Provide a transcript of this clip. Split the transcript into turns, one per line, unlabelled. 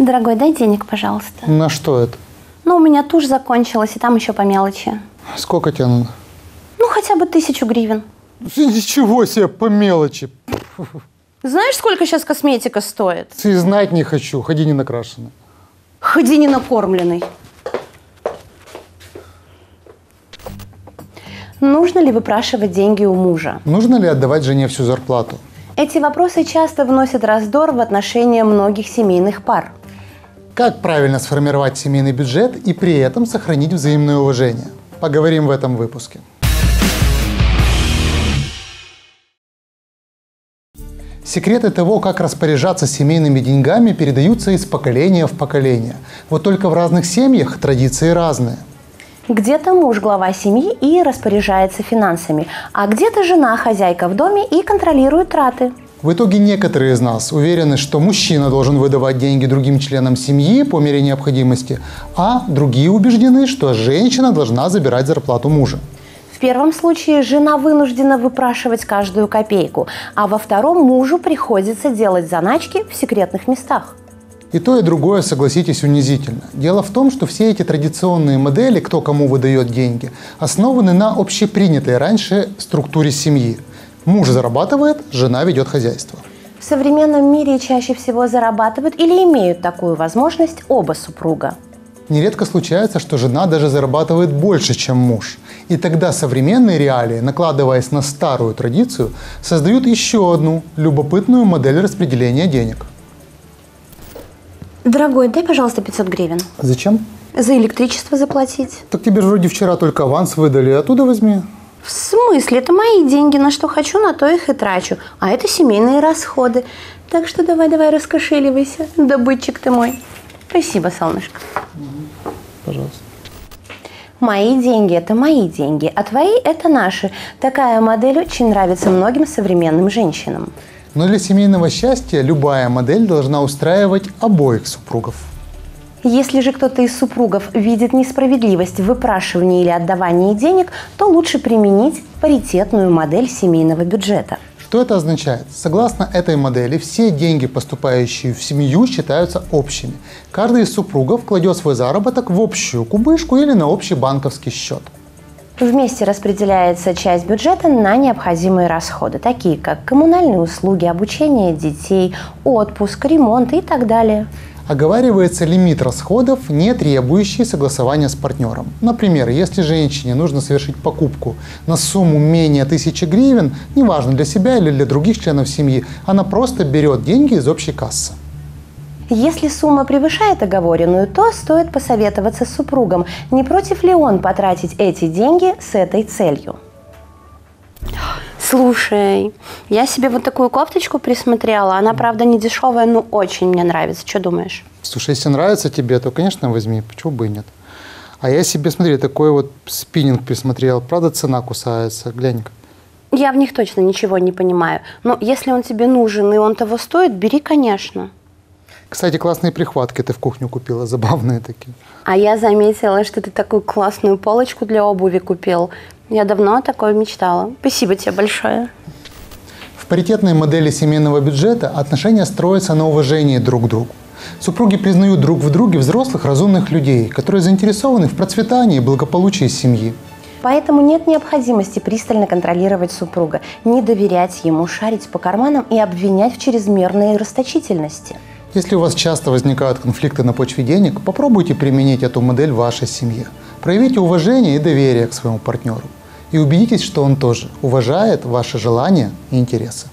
Дорогой, дай денег, пожалуйста.
На что это?
Ну, у меня тушь закончилась, и там еще по мелочи.
Сколько тебе надо?
Ну, хотя бы тысячу гривен.
Ничего себе, по мелочи.
Знаешь, сколько сейчас косметика стоит?
И знать не хочу, ходи не накрашенный.
Ходи не накормленный. Нужно ли выпрашивать деньги у мужа?
Нужно ли отдавать жене всю зарплату?
Эти вопросы часто вносят раздор в отношения многих семейных пар.
Как правильно сформировать семейный бюджет и при этом сохранить взаимное уважение? Поговорим в этом выпуске. Секреты того, как распоряжаться семейными деньгами, передаются из поколения в поколение. Вот только в разных семьях традиции разные.
Где-то муж глава семьи и распоряжается финансами, а где-то жена хозяйка в доме и контролирует траты.
В итоге некоторые из нас уверены, что мужчина должен выдавать деньги другим членам семьи по мере необходимости, а другие убеждены, что женщина должна забирать зарплату мужа.
В первом случае жена вынуждена выпрашивать каждую копейку, а во втором мужу приходится делать заначки в секретных местах.
И то, и другое, согласитесь, унизительно. Дело в том, что все эти традиционные модели, кто кому выдает деньги, основаны на общепринятой раньше структуре семьи. Муж зарабатывает, жена ведет хозяйство.
В современном мире чаще всего зарабатывают или имеют такую возможность оба супруга.
Нередко случается, что жена даже зарабатывает больше, чем муж. И тогда современные реалии, накладываясь на старую традицию, создают еще одну любопытную модель распределения денег.
Дорогой, дай, пожалуйста, 500 гривен.
Зачем?
За электричество заплатить.
Так тебе же вроде вчера только аванс выдали, оттуда возьми.
В смысле? Это мои деньги, на что хочу, на то их и трачу. А это семейные расходы. Так что давай-давай раскошеливайся, добытчик ты мой. Спасибо, солнышко.
Пожалуйста.
Мои деньги – это мои деньги, а твои – это наши. Такая модель очень нравится многим современным женщинам.
Но для семейного счастья любая модель должна устраивать обоих супругов.
Если же кто-то из супругов видит несправедливость в выпрашивании или отдавании денег, то лучше применить паритетную модель семейного бюджета.
Что это означает? Согласно этой модели, все деньги, поступающие в семью, считаются общими. Каждый из супругов кладет свой заработок в общую кубышку или на общий банковский счет.
Вместе распределяется часть бюджета на необходимые расходы, такие как коммунальные услуги, обучение детей, отпуск, ремонт и так далее.
Оговаривается лимит расходов, не требующий согласования с партнером. Например, если женщине нужно совершить покупку на сумму менее 1000 гривен, неважно для себя или для других членов семьи, она просто берет деньги из общей кассы.
Если сумма превышает оговоренную, то стоит посоветоваться с супругом, не против ли он потратить эти деньги с этой целью. Слушай, я себе вот такую кофточку присмотрела. Она, правда, не дешевая, но очень мне нравится. Что думаешь?
Слушай, если нравится тебе, то, конечно, возьми. Почему бы и нет? А я себе, смотри, такой вот спиннинг присмотрел. Правда, цена кусается. Глянь-ка.
Я в них точно ничего не понимаю. Но если он тебе нужен и он того стоит, бери, конечно.
Кстати, классные прихватки ты в кухню купила, забавные такие.
А я заметила, что ты такую классную полочку для обуви купил. Я давно о такой мечтала. Спасибо тебе большое.
В паритетной модели семейного бюджета отношения строятся на уважении друг к другу. Супруги признают друг в друге взрослых разумных людей, которые заинтересованы в процветании и благополучии семьи.
Поэтому нет необходимости пристально контролировать супруга, не доверять ему, шарить по карманам и обвинять в чрезмерной расточительности.
Если у вас часто возникают конфликты на почве денег, попробуйте применить эту модель в вашей семье. Проявите уважение и доверие к своему партнеру. И убедитесь, что он тоже уважает ваши желания и интересы.